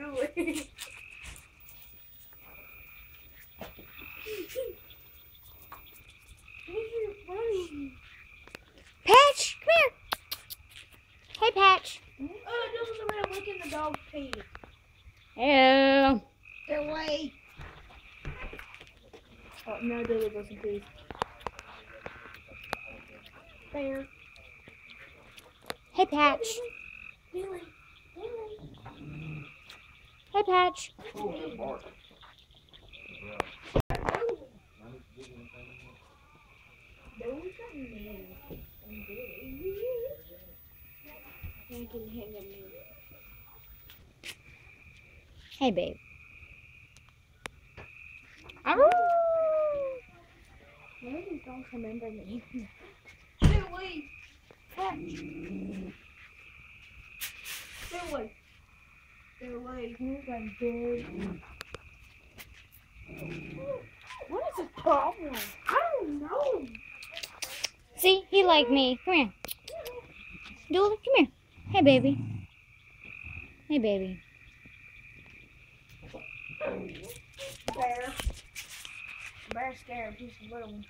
Dooley. Patch, come here. Hey, Patch. Oh, Dooley's around licking the dog's pee. Hello. Get away. Oh, no, Dooley doesn't pee. There. Hey, Patch. Dooley. Dooley. Hey, Patch. Dooley's got me. And Dooley. I can hang a me. Hey, babe. Of these dogs remember me. Patch. Like big. What is the problem? I don't know. See, he like me. Come here. Dooley, come here. Hey, baby. Hey, baby. Bear. Bear scared. He's a little one.